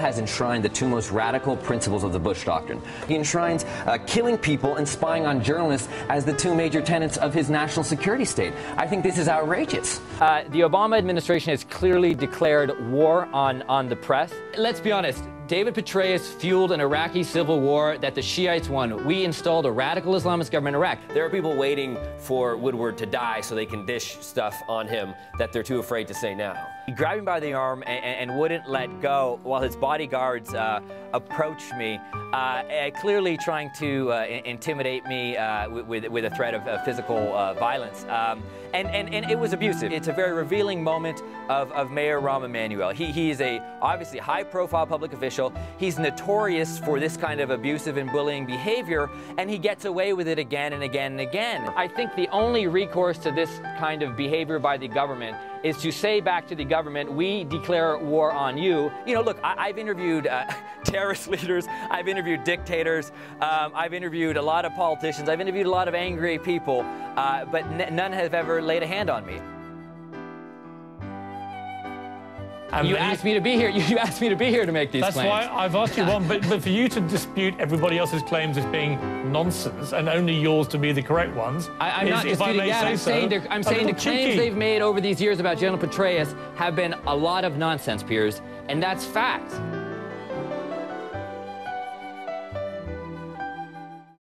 has enshrined the two most radical principles of the Bush Doctrine. He enshrines uh, killing people and spying on journalists as the two major tenets of his national security state. I think this is outrageous. Uh, the Obama administration has clearly declared war on, on the press. Let's be honest. David Petraeus fueled an Iraqi civil war that the Shiites won. We installed a radical Islamist government in Iraq. There are people waiting for Woodward to die so they can dish stuff on him that they're too afraid to say now. He grabbed me by the arm and, and wouldn't let go while his bodyguards uh, approached me, uh, clearly trying to uh, intimidate me uh, with, with, a threat of physical uh, violence. Um, and, and, and it was abusive. It's a very revealing moment of, of Mayor Rahm Emanuel. He, he is a obviously high-profile public official. He's notorious for this kind of abusive and bullying behavior, and he gets away with it again and again and again. I think the only recourse to this kind of behavior by the government is to say back to the government, we declare war on you. You know, look, I, have interviewed uh, terrorist leaders, I've interviewed dictators, um, I've interviewed a lot of politicians, I've interviewed a lot of angry people, uh, but none have ever laid a hand on me. And you asked me to be here. You asked me to be here to make these That's claims. That's why I've asked you one, but, but for you to dispute everybody else's claims as being nonsense and only yours to be the correct ones. I, am not disputing that. I'm so, saying, I'm saying the cheeky. claims they've made over these years about General Petraeus have been a lot of nonsense, Piers, and that's fact.